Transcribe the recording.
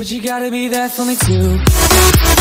But you gotta be there for me too.